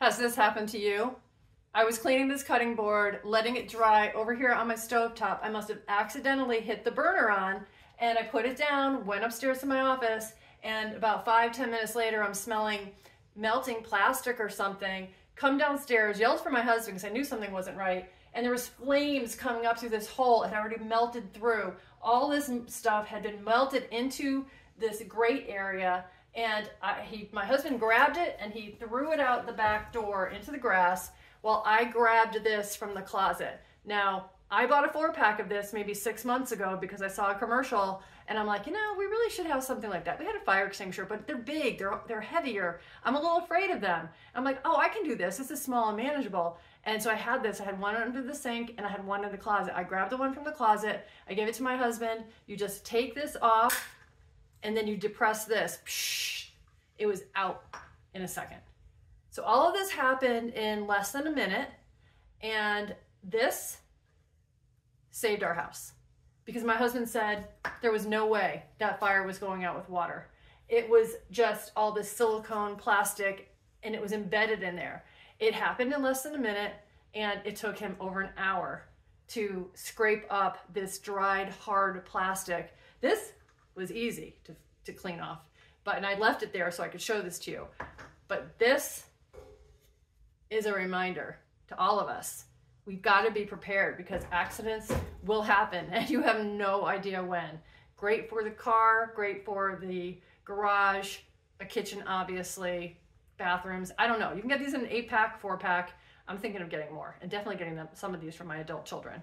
Has this happened to you? I was cleaning this cutting board, letting it dry over here on my stove top. I must have accidentally hit the burner on and I put it down, went upstairs to my office, and about five, ten minutes later, I'm smelling melting plastic or something. Come downstairs, yelled for my husband because I knew something wasn't right, and there was flames coming up through this hole. It had already melted through. All this stuff had been melted into this grate area, and I, he, my husband grabbed it and he threw it out the back door into the grass while I grabbed this from the closet. Now, I bought a four pack of this maybe six months ago because I saw a commercial and I'm like, you know, we really should have something like that. We had a fire extinguisher, but they're big, they're, they're heavier. I'm a little afraid of them. I'm like, oh, I can do this. This is small and manageable. And so I had this. I had one under the sink and I had one in the closet. I grabbed the one from the closet. I gave it to my husband. You just take this off and then you depress this. It was out in a second. So all of this happened in less than a minute. And this saved our house because my husband said there was no way that fire was going out with water. It was just all this silicone plastic and it was embedded in there. It happened in less than a minute and it took him over an hour to scrape up this dried hard plastic. This was easy to, to clean off, but and I left it there so I could show this to you. But this is a reminder to all of us we've got to be prepared because accidents will happen and you have no idea when. Great for the car, great for the garage, a kitchen, obviously, bathrooms. I don't know. You can get these in an eight pack, four pack. I'm thinking of getting more and definitely getting them, some of these for my adult children.